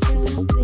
Thank you.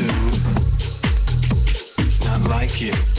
YouTube. Not like you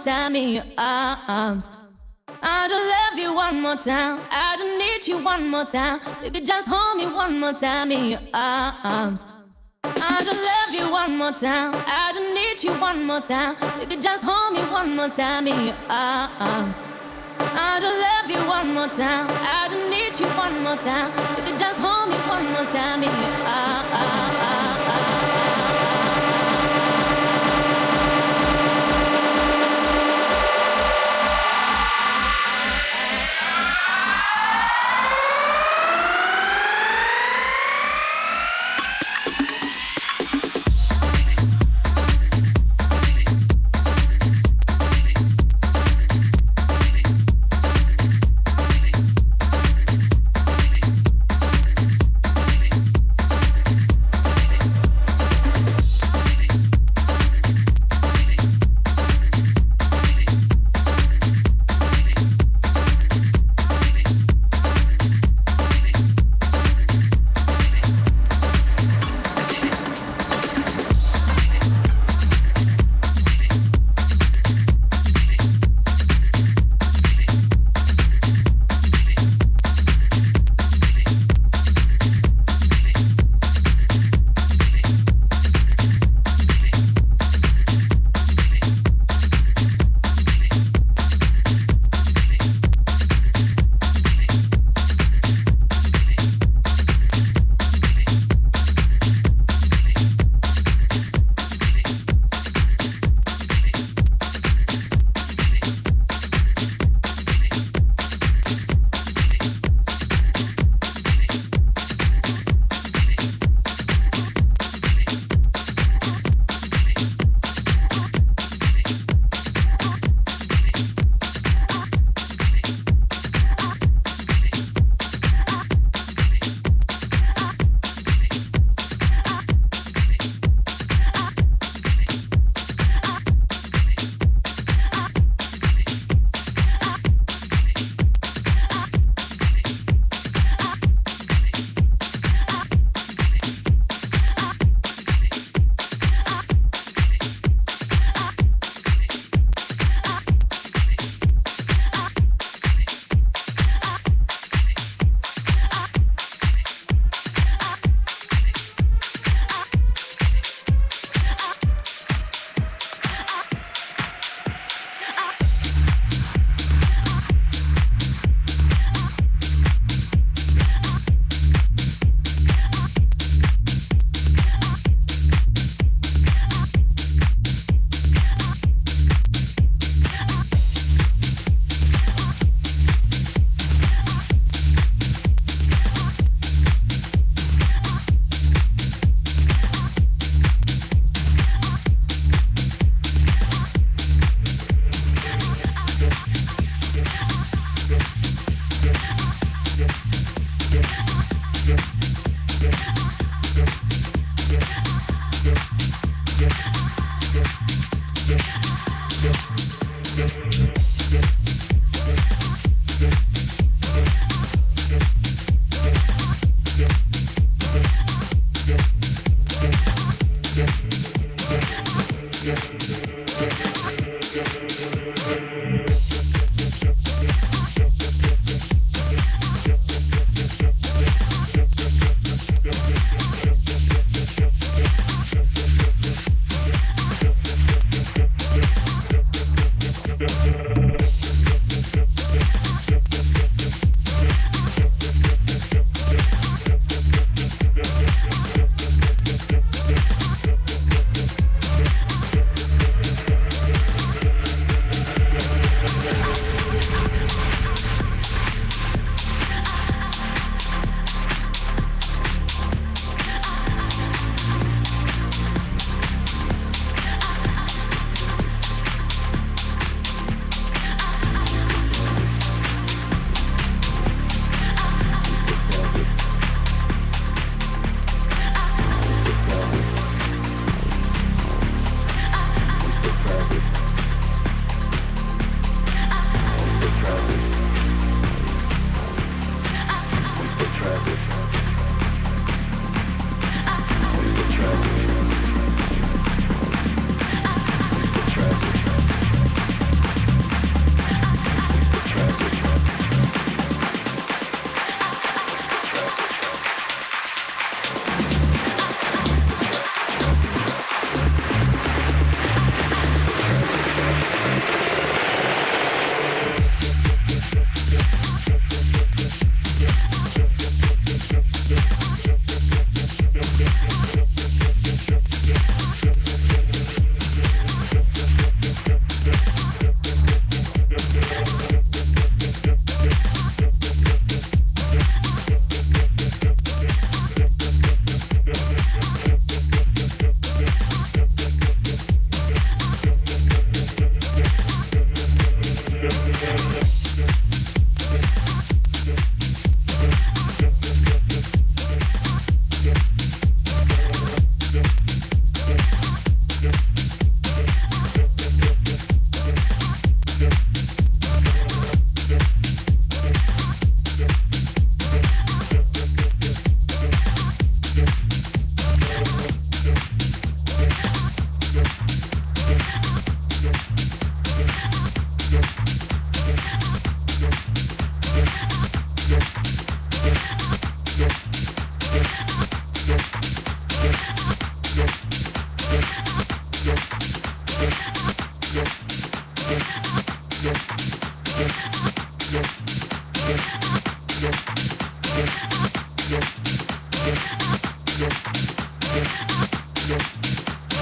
time in your arms. I just love you one more time. I just need you one more time. Baby, just hold me one more time in your arms. I just love you one more time. I just need you one more time. Baby, just hold me one more time in your arms. I just love you one more time. I just need you one more time. Baby, just hold me one more time in your arms.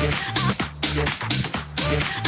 yeah, yeah.